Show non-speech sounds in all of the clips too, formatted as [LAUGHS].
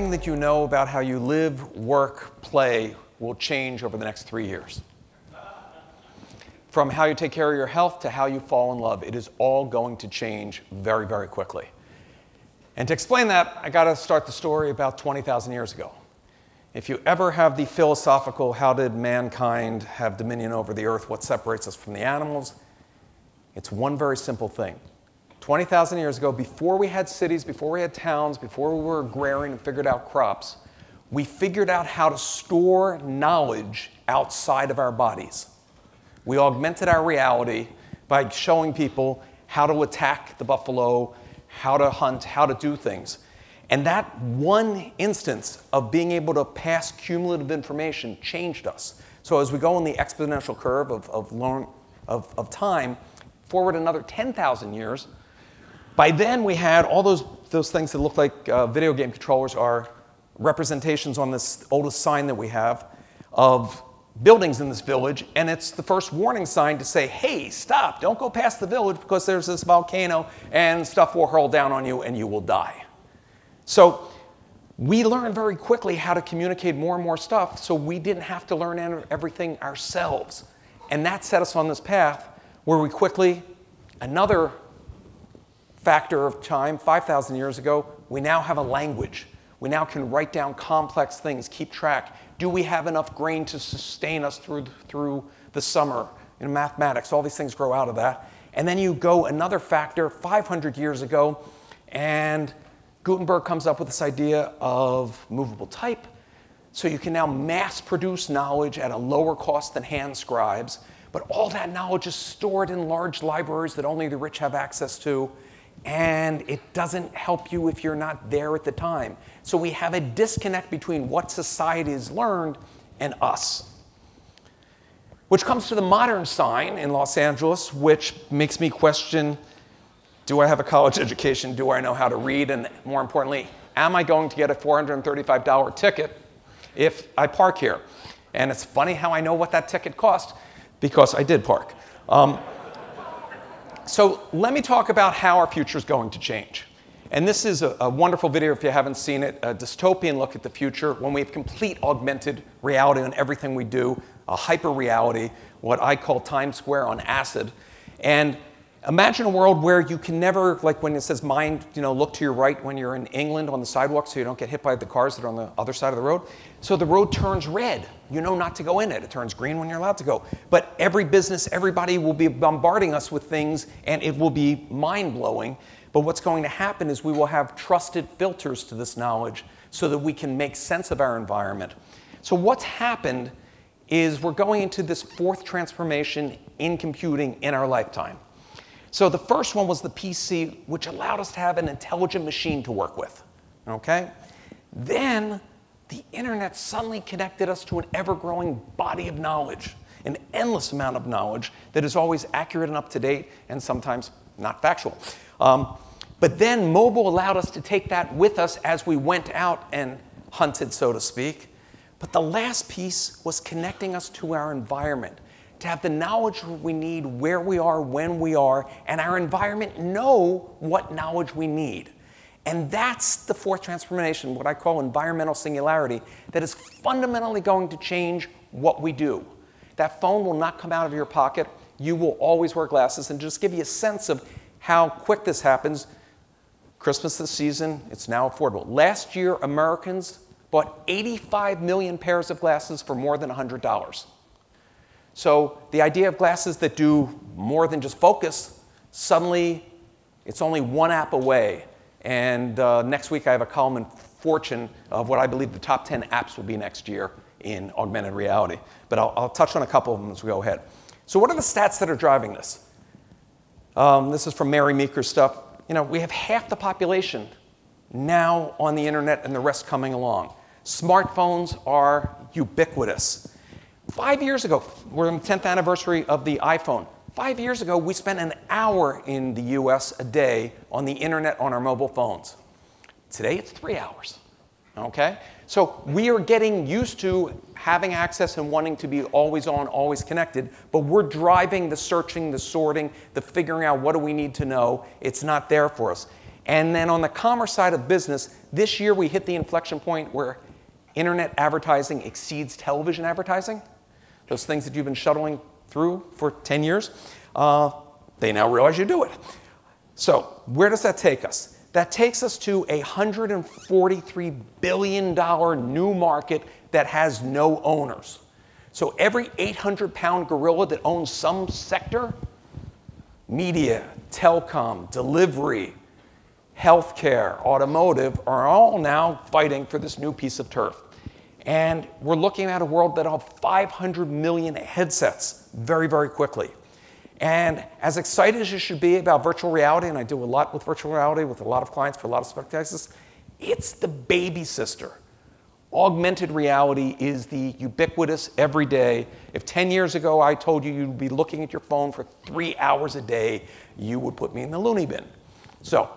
everything that you know about how you live, work, play will change over the next three years. From how you take care of your health to how you fall in love, it is all going to change very, very quickly. And to explain that, I got to start the story about 20,000 years ago. If you ever have the philosophical, how did mankind have dominion over the earth, what separates us from the animals, it's one very simple thing. 20,000 years ago, before we had cities, before we had towns, before we were agrarian and figured out crops, we figured out how to store knowledge outside of our bodies. We augmented our reality by showing people how to attack the buffalo, how to hunt, how to do things. And that one instance of being able to pass cumulative information changed us. So as we go in the exponential curve of, of, learn, of, of time, forward another 10,000 years, by then we had all those, those things that look like uh, video game controllers are representations on this oldest sign that we have of buildings in this village, and it's the first warning sign to say, hey, stop, don't go past the village because there's this volcano and stuff will hurl down on you and you will die. So we learned very quickly how to communicate more and more stuff so we didn't have to learn everything ourselves. And that set us on this path where we quickly, another factor of time, 5,000 years ago, we now have a language. We now can write down complex things, keep track, do we have enough grain to sustain us through, through the summer? In mathematics, all these things grow out of that. And then you go another factor 500 years ago, and Gutenberg comes up with this idea of movable type. So you can now mass produce knowledge at a lower cost than hand scribes, but all that knowledge is stored in large libraries that only the rich have access to and it doesn't help you if you're not there at the time. So we have a disconnect between what society has learned and us. Which comes to the modern sign in Los Angeles, which makes me question do I have a college [LAUGHS] education? Do I know how to read? And more importantly, am I going to get a $435 ticket if I park here? And it's funny how I know what that ticket cost because I did park. Um, so let me talk about how our future is going to change. And this is a, a, wonderful video if you haven't seen it, a dystopian look at the future when we have complete augmented reality on everything we do, a hyper reality, what I call Times Square on acid. And Imagine a world where you can never, like when it says mind, you know, look to your right when you're in England on the sidewalk so you don't get hit by the cars that are on the other side of the road. So the road turns red. You know not to go in it. It turns green when you're allowed to go. But every business, everybody will be bombarding us with things and it will be mind blowing. But what's going to happen is we will have trusted filters to this knowledge so that we can make sense of our environment. So what's happened is we're going into this fourth transformation in computing in our lifetime. So the first one was the PC, which allowed us to have an intelligent machine to work with. Okay? Then the internet suddenly connected us to an ever growing body of knowledge, an endless amount of knowledge that is always accurate and up to date and sometimes not factual. Um, but then mobile allowed us to take that with us as we went out and hunted, so to speak. But the last piece was connecting us to our environment to have the knowledge we need where we are, when we are, and our environment know what knowledge we need. And that's the fourth transformation, what I call environmental singularity, that is fundamentally going to change what we do. That phone will not come out of your pocket. You will always wear glasses. And just give you a sense of how quick this happens, Christmas this season, it's now affordable. Last year, Americans bought 85 million pairs of glasses for more than $100. So the idea of glasses that do more than just focus, suddenly it's only one app away. And uh, next week I have a column in Fortune of what I believe the top 10 apps will be next year in augmented reality. But I'll, I'll touch on a couple of them as we go ahead. So what are the stats that are driving this? Um, this is from Mary Meeker's stuff. You know, we have half the population now on the internet and the rest coming along. Smartphones are ubiquitous. Five years ago, we're on the 10th anniversary of the iPhone. Five years ago, we spent an hour in the US a day on the internet on our mobile phones. Today, it's three hours. Okay? So we are getting used to having access and wanting to be always on, always connected, but we're driving the searching, the sorting, the figuring out what do we need to know. It's not there for us. And then on the commerce side of business, this year we hit the inflection point where internet advertising exceeds television advertising. Those things that you've been shuttling through for 10 years, uh, they now realize you do it. So, where does that take us? That takes us to a $143 billion new market that has no owners. So, every 800 pound gorilla that owns some sector media, telecom, delivery, healthcare, automotive are all now fighting for this new piece of turf. And we're looking at a world that'll have 500 million headsets very, very quickly. And as excited as you should be about virtual reality, and I do a lot with virtual reality with a lot of clients for a lot of spectacles, it's the baby sister. Augmented reality is the ubiquitous everyday. If 10 years ago I told you you'd be looking at your phone for three hours a day, you would put me in the loony bin. So,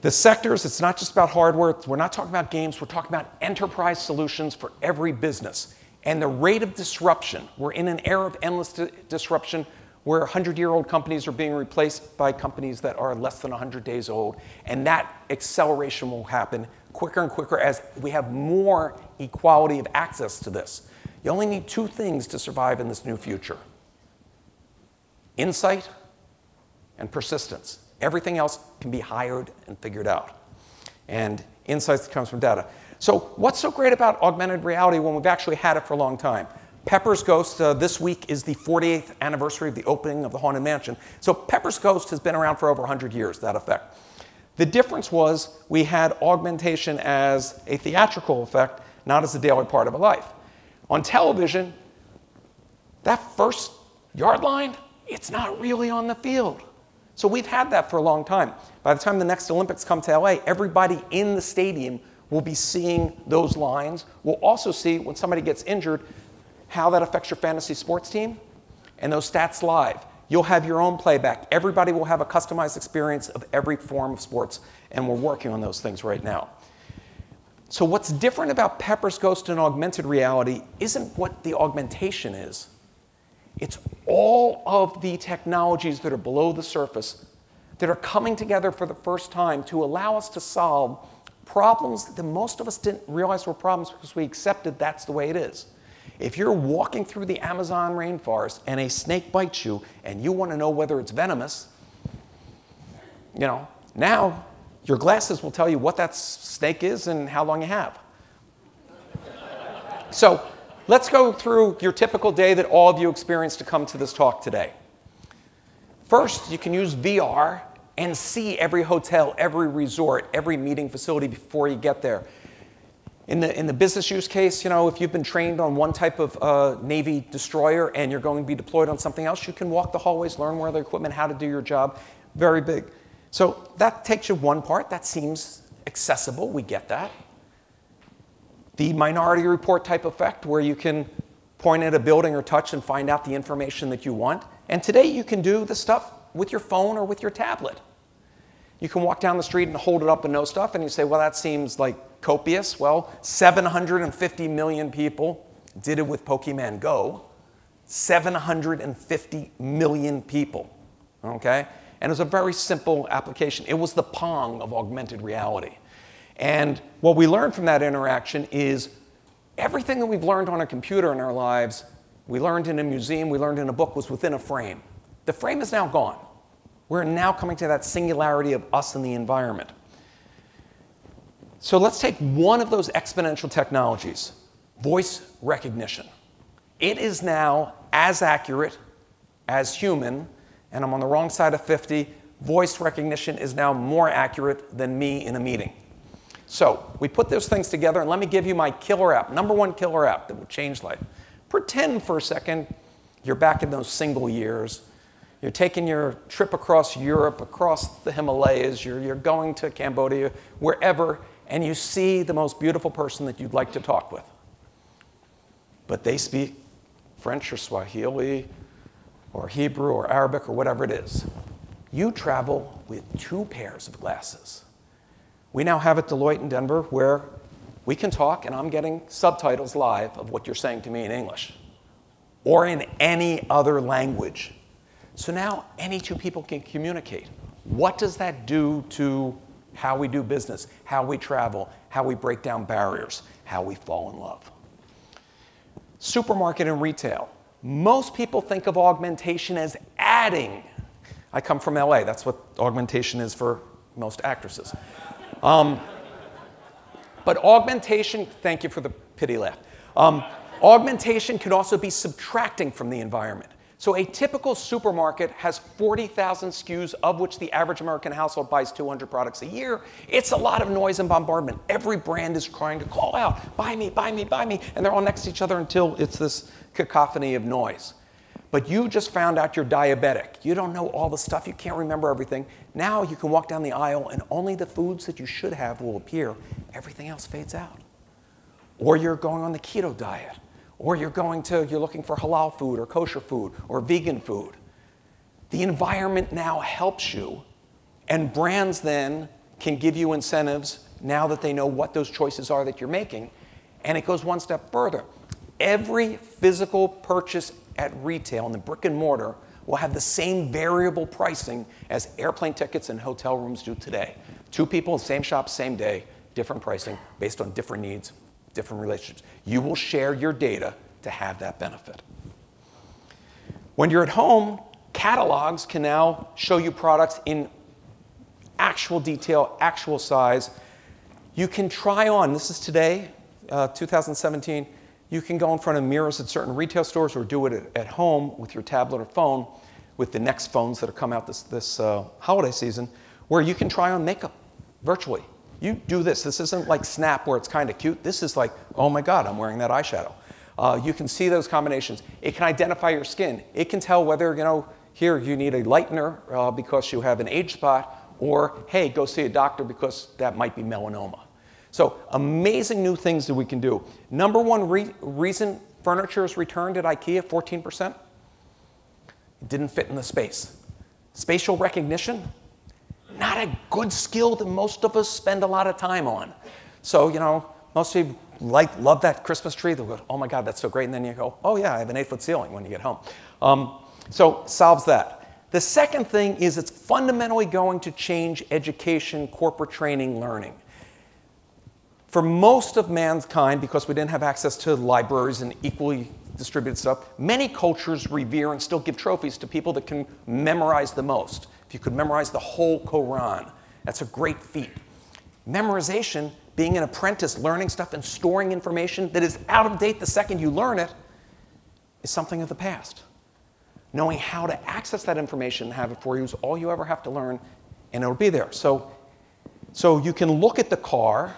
the sectors, it's not just about hardware. We're not talking about games. We're talking about enterprise solutions for every business. And the rate of disruption, we're in an era of endless di disruption where 100 year old companies are being replaced by companies that are less than 100 days old. And that acceleration will happen quicker and quicker as we have more equality of access to this. You only need two things to survive in this new future insight and persistence. Everything else can be hired and figured out. And insights that comes from data. So what's so great about augmented reality when we've actually had it for a long time? Pepper's Ghost, uh, this week is the 48th anniversary of the opening of the Haunted Mansion. So Pepper's Ghost has been around for over 100 years, that effect. The difference was we had augmentation as a theatrical effect, not as a daily part of a life. On television, that first yard line, it's not really on the field. So we've had that for a long time. By the time the next Olympics come to LA, everybody in the stadium will be seeing those lines. We'll also see when somebody gets injured how that affects your fantasy sports team and those stats live. You'll have your own playback. Everybody will have a customized experience of every form of sports, and we're working on those things right now. So, what's different about Pepper's Ghost and augmented reality isn't what the augmentation is, it's all of the technologies that are below the surface that are coming together for the first time to allow us to solve problems that most of us didn't realize were problems because we accepted that's the way it is. If you're walking through the Amazon rainforest and a snake bites you and you want to know whether it's venomous, you know, now your glasses will tell you what that snake is and how long you have. so Let's go through your typical day that all of you experienced to come to this talk today. First, you can use VR and see every hotel, every resort, every meeting facility before you get there. In the, in the business use case, you know, if you've been trained on one type of uh, Navy destroyer and you're going to be deployed on something else, you can walk the hallways, learn where the equipment, how to do your job. Very big. So that takes you one part. That seems accessible. We get that the minority report type effect where you can point at a building or touch and find out the information that you want. And today you can do the stuff with your phone or with your tablet. You can walk down the street and hold it up and know stuff, and you say, well, that seems like copious. Well, 750 million people did it with Pokemon Go. 750 million people, okay? And it was a very simple application. It was the Pong of augmented reality. And what we learned from that interaction is everything that we've learned on a computer in our lives, we learned in a museum, we learned in a book, was within a frame. The frame is now gone. We're now coming to that singularity of us and the environment. So let's take one of those exponential technologies voice recognition. It is now as accurate as human, and I'm on the wrong side of 50. Voice recognition is now more accurate than me in a meeting. So we put those things together, and let me give you my killer app, number one killer app that will change life. Pretend for a second you're back in those single years. You're taking your trip across Europe, across the Himalayas, you're, you're going to Cambodia, wherever, and you see the most beautiful person that you'd like to talk with. But they speak French or Swahili or Hebrew or Arabic or whatever it is. You travel with two pairs of glasses. We now have at Deloitte in Denver where we can talk and I'm getting subtitles live of what you're saying to me in English or in any other language. So now any two people can communicate. What does that do to how we do business, how we travel, how we break down barriers, how we fall in love? Supermarket and retail. Most people think of augmentation as adding. I come from LA, that's what augmentation is for most actresses. Um, but augmentation, thank you for the pity laugh. Um, augmentation can also be subtracting from the environment. So a typical supermarket has 40,000 SKUs, of which the average American household buys 200 products a year. It's a lot of noise and bombardment. Every brand is trying to call out, buy me, buy me, buy me, and they're all next to each other until it's this cacophony of noise. But you just found out you're diabetic. You don't know all the stuff, you can't remember everything. Now you can walk down the aisle and only the foods that you should have will appear. Everything else fades out. Or you're going on the keto diet or you're going to, you're looking for halal food or kosher food or vegan food. The environment now helps you, and brands then can give you incentives now that they know what those choices are that you're making. And it goes one step further. Every physical purchase at retail in the brick and mortar will have the same variable pricing as airplane tickets and hotel rooms do today. Two people, same shop, same day, different pricing based on different needs, different relationships. You will share your data to have that benefit. When you're at home, catalogs can now show you products in actual detail, actual size. You can try on, this is today, uh, 2017, you can go in front of mirrors at certain retail stores or do it at, home with your tablet or phone with the next phones that have come out this, this uh, holiday season, where you can try on makeup virtually. You do this. This isn't like Snap where it's kind of cute. This is like, oh my God, I'm wearing that eyeshadow. Uh, you can see those combinations. It can identify your skin. It can tell whether, you know, here you need a lightener uh, because you have an age spot, or hey, go see a doctor because that might be melanoma. So amazing new things that we can do. Number one re reason furniture is returned at IKEA, 14%. It didn't fit in the space. Spatial recognition, not a good skill that most of us spend a lot of time on. So, you know, most people like, love that Christmas tree. They'll go, oh my God, that's so great. And then you go, oh yeah, I have an eight foot ceiling when you get home. Um, so solves that. The second thing is it's fundamentally going to change education, corporate training, learning. For most of mankind, because we didn't have access to libraries and equally distributed stuff, many cultures revere and still give trophies to people that can memorize the most. If you could memorize the whole Quran, that's a great feat. Memorization, being an apprentice, learning stuff and storing information that is out of date the second you learn it, is something of the past. Knowing how to access that information and have it for you is all you ever have to learn, and it'll be there. So, so you can look at the car.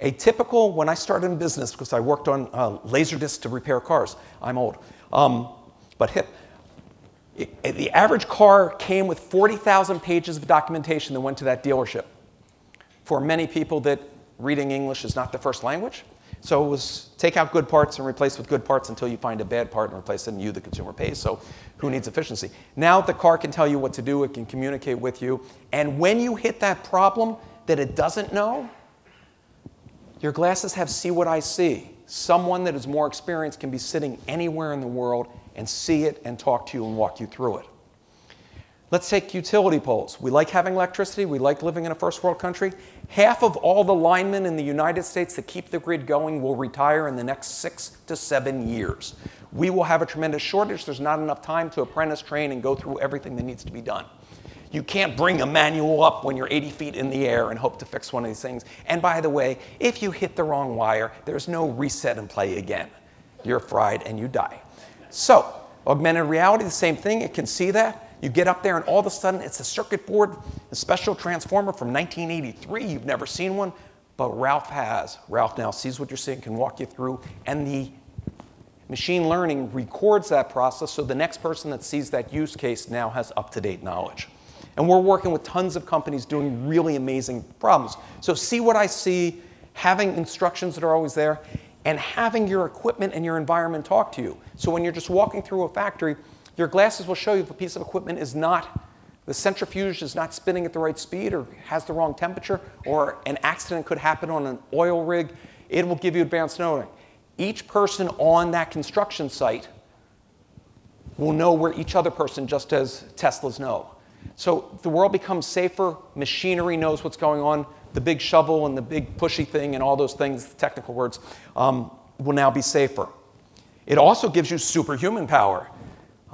A typical, when I started in business, because I worked on uh, laser discs to repair cars, I'm old, um, but hip the average car came with 40,000 pages of documentation that went to that dealership. For many people that reading English is not the first language, so it was take out good parts and replace with good parts until you find a bad part and replace it and you, the consumer, pays. So who needs efficiency? Now the car can tell you what to do, it can communicate with you, and when you hit that problem that it doesn't know, your glasses have see what I see. Someone that is more experienced can be sitting anywhere in the world and see it and talk to you and walk you through it. Let's take utility poles. We like having electricity. We like living in a first world country. Half of all the linemen in the United States that keep the grid going will retire in the next six to seven years. We will have a tremendous shortage. There's not enough time to apprentice train and go through everything that needs to be done. You can't bring a manual up when you're 80 feet in the air and hope to fix one of these things. And by the way, if you hit the wrong wire, there's no reset and play again. You're fried and you die. So, augmented reality, the same thing. It can see that. You get up there, and all of a sudden, it's a circuit board, a special transformer from 1983. You've never seen one, but Ralph has. Ralph now sees what you're seeing, can walk you through, and the machine learning records that process so the next person that sees that use case now has up to date knowledge. And we're working with tons of companies doing really amazing problems. So, see what I see, having instructions that are always there, and having your equipment and your environment talk to you. So when you're just walking through a factory, your glasses will show you if a piece of equipment is not, the centrifuge is not spinning at the right speed or has the wrong temperature, or an accident could happen on an oil rig. It will give you advanced noting. Each person on that construction site will know where each other person, just as Teslas know. So the world becomes safer, machinery knows what's going on, the big shovel and the big pushy thing and all those things, technical words, um, will now be safer. It also gives you superhuman power.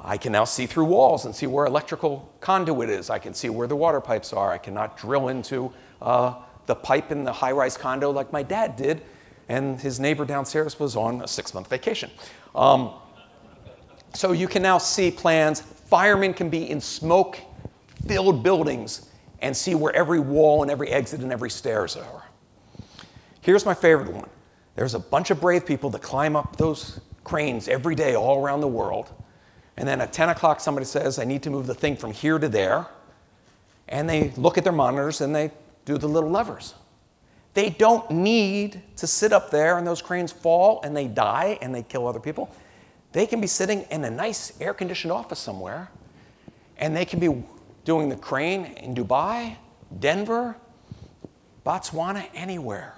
I can now see through walls and see where electrical conduit is. I can see where the water pipes are. I cannot drill into uh, the pipe in the high rise condo like my dad did, and his neighbor downstairs was on a six month vacation. Um, so you can now see plans. Firemen can be in smoke filled buildings and see where every wall and every exit and every stairs are. Here's my favorite one there's a bunch of brave people that climb up those cranes every day all around the world. And then at 10 o'clock, somebody says, I need to move the thing from here to there. And they look at their monitors and they do the little levers. They don't need to sit up there and those cranes fall and they die and they kill other people. They can be sitting in a nice air conditioned office somewhere and they can be doing the crane in Dubai, Denver, Botswana, anywhere.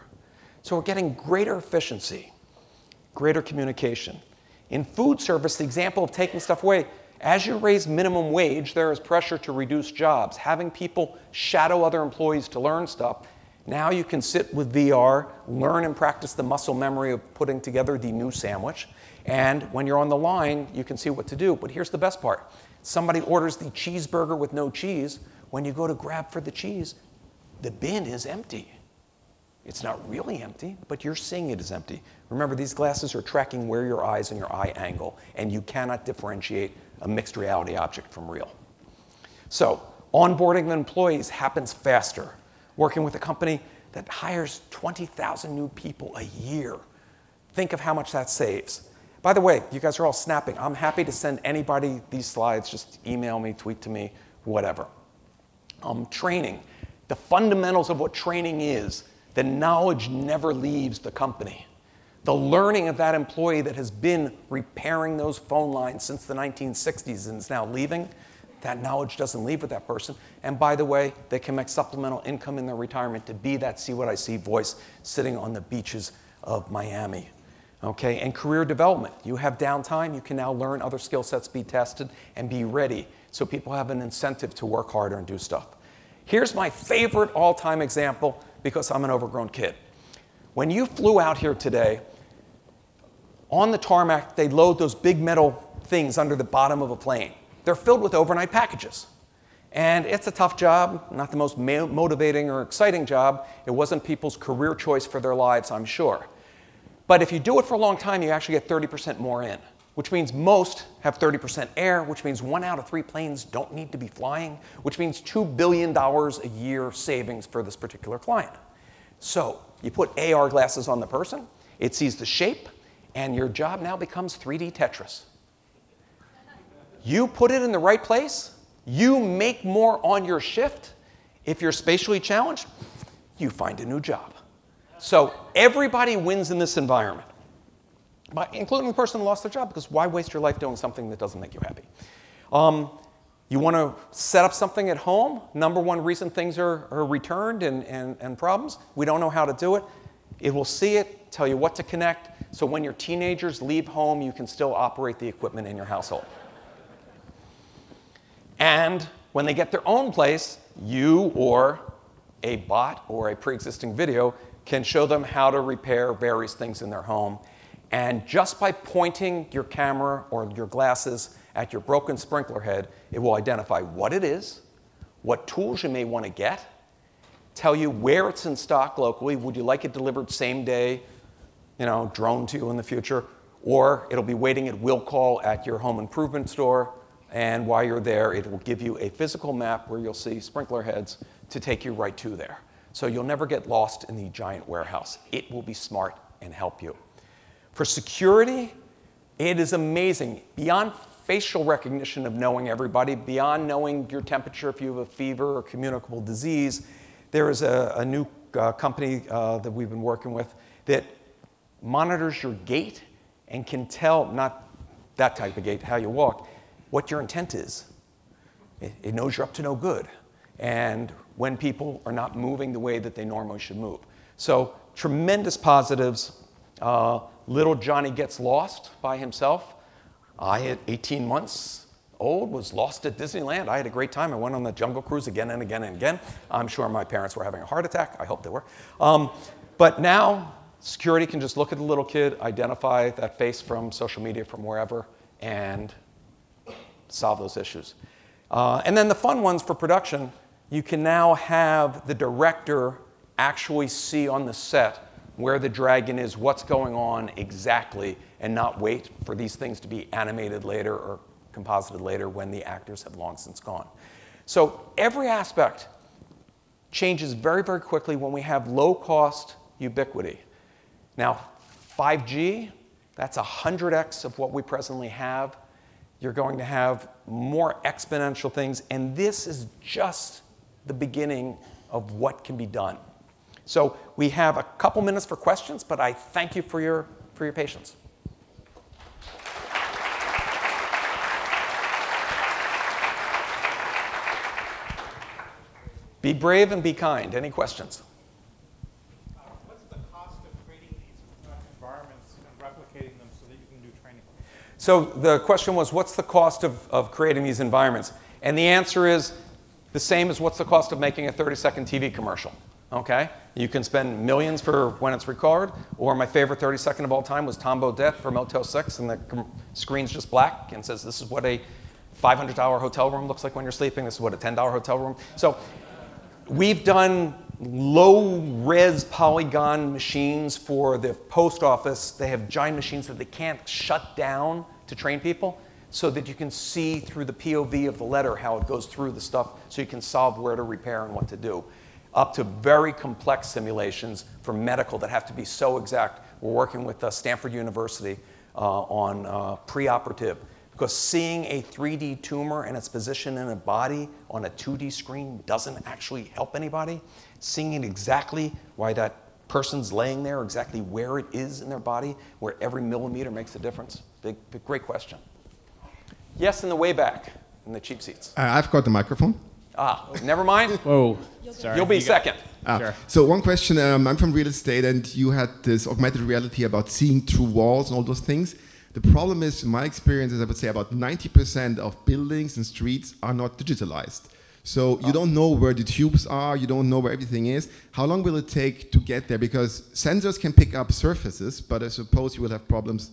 So we're getting greater efficiency, greater communication. In food service, the example of taking stuff away, as you raise minimum wage, there is pressure to reduce jobs. Having people shadow other employees to learn stuff. Now you can sit with VR, learn and practice the muscle memory of putting together the new sandwich. And when you're on the line, you can see what to do. But here's the best part somebody orders the cheeseburger with no cheese. When you go to grab for the cheese, the bin is empty. It's not really empty, but you're seeing it as empty. Remember, these glasses are tracking where your eyes and your eye angle, and you cannot differentiate a mixed reality object from real. So, onboarding the employees happens faster. Working with a company that hires 20,000 new people a year. Think of how much that saves. By the way, you guys are all snapping. I'm happy to send anybody these slides. Just email me, tweet to me, whatever. Um, training. The fundamentals of what training is, the knowledge never leaves the company. The learning of that employee that has been repairing those phone lines since the 1960s and is now leaving, that knowledge doesn't leave with that person. And by the way, they can make supplemental income in their retirement to be that see what I see voice sitting on the beaches of Miami. Okay, and career development. You have downtime, you can now learn other skill sets, be tested, and be ready so people have an incentive to work harder and do stuff. Here's my favorite all time example because I'm an overgrown kid. When you flew out here today, on the tarmac, they load those big metal things under the bottom of a plane. They're filled with overnight packages. And it's a tough job, not the most motivating or exciting job. It wasn't people's career choice for their lives, I'm sure. But if you do it for a long time, you actually get 30% more in, which means most have 30% air, which means one out of three planes don't need to be flying, which means $2 billion a year savings for this particular client. So you put AR glasses on the person, it sees the shape, and your job now becomes 3D Tetris. You put it in the right place, you make more on your shift. If you're spatially challenged, you find a new job. So everybody wins in this environment, including the person who lost their job, because why waste your life doing something that doesn't make you happy? Um, you want to set up something at home? Number one reason things are, are returned and, and, and problems, we don't know how to do it. It will see it, tell you what to connect, so when your teenagers leave home, you can still operate the equipment in your household. And when they get their own place, you or a bot or a pre existing video can show them how to repair various things in their home. And just by pointing your camera or your glasses at your broken sprinkler head, it will identify what it is, what tools you may want to get, tell you where it's in stock locally. Would you like it delivered same day, you know, drone to you in the future? Or it'll be waiting at will call at your home improvement store. And while you're there, it will give you a physical map where you'll see sprinkler heads to take you right to there. So you'll never get lost in the giant warehouse. It will be smart and help you. For security, it is amazing. Beyond facial recognition of knowing everybody, beyond knowing your temperature if you have a fever or communicable disease, there is a, a new uh, company uh, that we've been working with that monitors your gait and can tell, not that type of gait, how you walk, what your intent is. It, it knows you're up to no good. And when people are not moving the way that they normally should move. So, tremendous positives. Uh, little Johnny gets lost by himself. I, at 18 months, old, was lost at Disneyland. I had a great time. I went on the Jungle Cruise again and again and again. I'm sure my parents were having a heart attack. I hope they were. Um, but now, security can just look at the little kid, identify that face from social media, from wherever, and solve those issues. Uh, and then the fun ones for production, you can now have the director actually see on the set where the dragon is, what's going on exactly, and not wait for these things to be animated later or composited later when the actors have long since gone. So every aspect changes very, very quickly when we have low cost ubiquity. Now, 5G, that's 100x of what we presently have. You're going to have more exponential things, and this is just the beginning of what can be done. So we have a couple minutes for questions, but I thank you for your, for your patience. Be brave and be kind. Any questions? Uh, what's the cost of creating these environments and replicating them so that you can do training? So the question was, what's the cost of, of creating these environments? And the answer is the same as what's the cost of making a 30 second TV commercial. Okay? You can spend millions for when it's recorded, or my favorite 30 second of all time was Tom Bodett for Motel 6, and the screen's just black and says, This is what a $500 hotel room looks like when you're sleeping, this is what a $10 hotel room. So we've done low res polygon machines for the post office. They have giant machines that they can't shut down to train people so that you can see through the POV of the letter how it goes through the stuff so you can solve where to repair and what to do up to very complex simulations for medical that have to be so exact. We're working with uh, Stanford University uh, on uh, preoperative because seeing a 3D tumor and its position in a body on a 2D screen doesn't actually help anybody. Seeing exactly why that person's laying there, exactly where it is in their body, where every millimeter makes a difference. Big, big great question. Yes, in the way back, in the cheap seats. Uh, I've got the microphone. Ah, never mind. [LAUGHS] Whoa. Sorry. You'll be You second. Ah, Sure. So one question, um, I'm from real estate and you had this augmented reality about seeing through walls and all those things. The problem is, in my experience, is I would say about 90% of buildings and streets are not digitalized. So you don't know where the tubes are, you don't know where everything is. How long will it take to get there? Because sensors can pick up surfaces, but I suppose you will have problems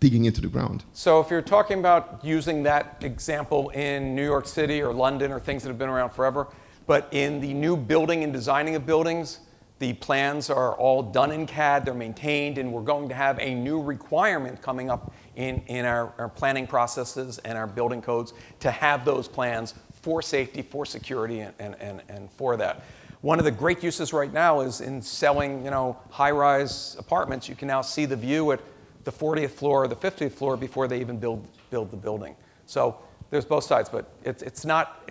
digging into the ground. So if you're talking about using that example in New York City or London or things that have been around forever, but in the new building and designing of buildings, the plans are all done in CAD, they're maintained, and we're going to have a new requirement coming up in, in our, our planning processes and our building codes to have those plans for safety, for security, and, and, and, and for that. One of the great uses right now is in selling, you know, high-rise apartments. You can now see the view at the 40th floor or the 50th floor before they even build, build the building. So there's both sides, but it's, it's not,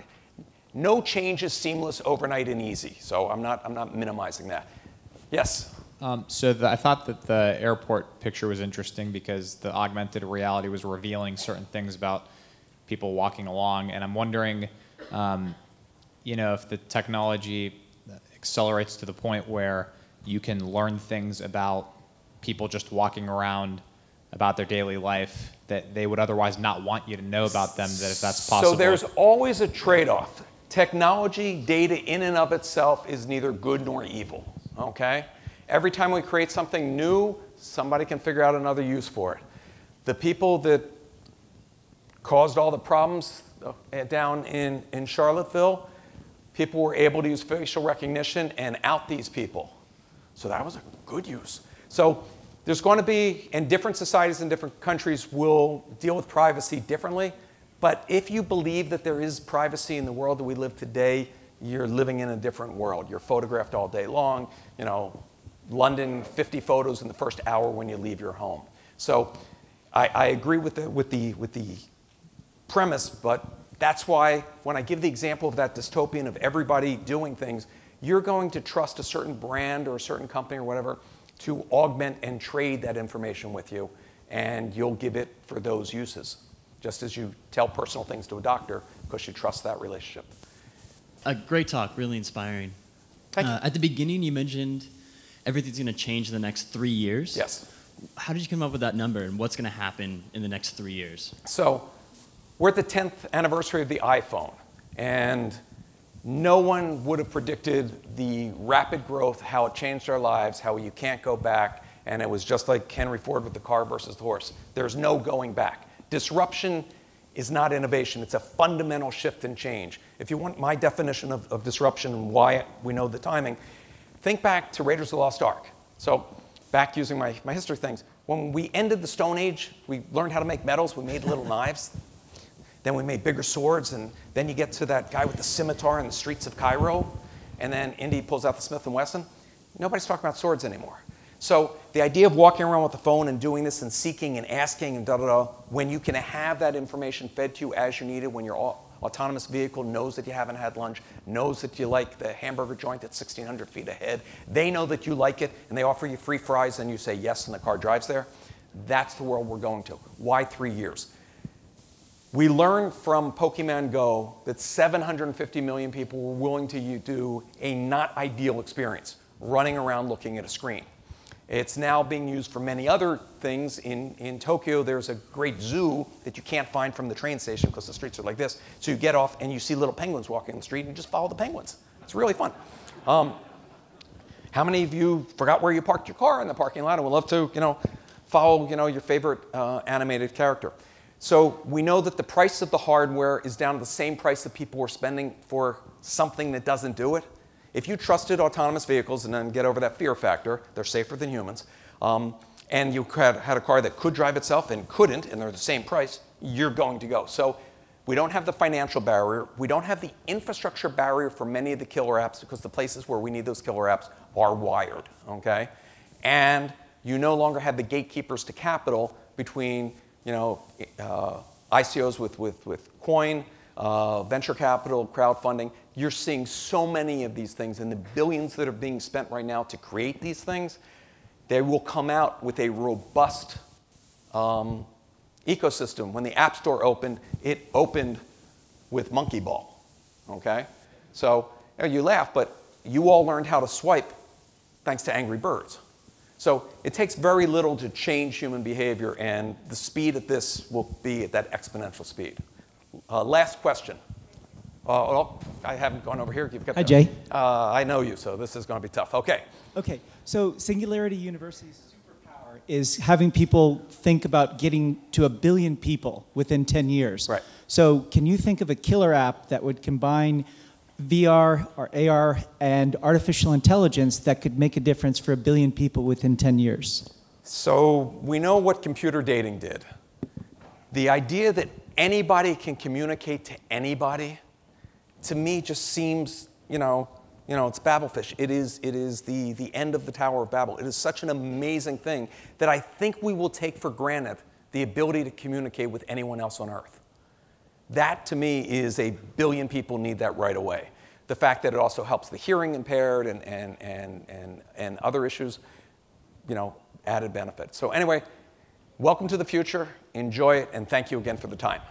no change is seamless overnight and easy. So I'm not, I'm not minimizing that. Yes? Um, so the, I thought that the airport picture was interesting because the augmented reality was revealing certain things about people walking along, and I'm wondering, um, you know, if the technology accelerates to the point where you can learn things about people just walking around about their daily life that they would otherwise not want you to know about them, that if that's possible. So there's always a trade off. Technology, data in and of itself is neither good nor evil, okay? Every time we create something new, somebody can figure out another use for it. The people that caused all the problems uh, down in, in Charlottesville, people were able to use facial recognition and out these people. So that was a good use. So there's going to be, and different societies in different countries will deal with privacy differently. But if you believe that there is privacy in the world that we live today, you're living in a different world. You're photographed all day long. You know, London, 50 photos in the first hour when you leave your home. So I, I agree with the, with, the, with the premise, but that's why when I give the example of that dystopian of everybody doing things, you're going to trust a certain brand or a certain company or whatever to augment and trade that information with you, and you'll give it for those uses, just as you tell personal things to a doctor because you trust that relationship. A great talk, really inspiring. Thank you. Uh, at the beginning, you mentioned everything's going to change in the next three years. Yes. How did you come up with that number, and what's going to happen in the next three years? So We're at the 10th anniversary of the iPhone, and no one would have predicted the rapid growth, how it changed our lives, how you can't go back, and it was just like Henry Ford with the car versus the horse. There's no going back. Disruption is not innovation, it's a fundamental shift and change. If you want my definition of, of disruption and why we know the timing, think back to Raiders of the Lost Ark. So, back using my, my history things, when we ended the Stone Age, we learned how to make metals, we made little [LAUGHS] knives. Then we made bigger swords, and then you get to that guy with the scimitar in the streets of Cairo, and then Indy pulls out the Smith & Wesson. Nobody's talking about swords anymore. So the idea of walking around with the phone and doing this and seeking and asking and da da da, when you can have that information fed to you as you need it, when your autonomous vehicle knows that you haven't had lunch, knows that you like the hamburger joint that's 1,600 feet ahead, they know that you like it, and they offer you free fries, and you say yes, and the car drives there. That's the world we're going to. Why three years? We learned from Pokemon Go that 750 million people were willing to do a not ideal experience, running around looking at a screen. It's now being used for many other things. In, in Tokyo, there's a great zoo that you can't find from the train station because the streets are like this. So you get off and you see little penguins walking the street and you just follow the penguins. It's really fun. Um, how many of you forgot where you parked your car in the parking lot and would love to, you know, follow, you know, your favorite uh, animated character? So we know that the price of the hardware is down to the same price that people were spending for something that doesn't do it. If you trusted autonomous vehicles and then get over that fear factor, they're safer than humans, um, and you had, had a car that could drive itself and couldn't, and they're the same price, you're going to go. So we don't have the financial barrier. We don't have the infrastructure barrier for many of the killer apps because the places where we need those killer apps are wired, okay? And you no longer have the gatekeepers to capital between you know, uh, ICOs with, with, with coin, uh, venture capital, crowdfunding. You're seeing so many of these things, and the billions that are being spent right now to create these things, they will come out with a robust um, ecosystem. When the App Store opened, it opened with Monkey Ball. Okay? So you, laugh, but you all learned how to swipe thanks to Angry Birds. So it takes very little to change human behavior, and the speed at this will be at that exponential speed. Uh, last question. Uh, well, I haven't gone over here. You've got Hi, the, Jay. Uh, I know you, so this is going to be tough. Okay. Okay, so Singularity University's superpower is having people think about getting to a billion people within 10 years. Right. So, can you think of a killer app that would combine VR or AR and artificial intelligence that could make a difference for a billion people within 10 years? So we know what computer dating did. The idea that anybody can communicate to anybody, to me, just seems, you know, you know, it's Babelfish. It is, it is the, the end of the Tower of Babel. It is such an amazing thing that I think we will take for granted the ability to communicate with anyone else on Earth. That to me is a billion people need that right away. The fact that it also helps the hearing impaired and, and, and, and, and other issues, you know, added benefit. So anyway, welcome to the future, enjoy it, and thank you again for the time.